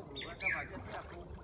Bunga dan wajahnya mungkin.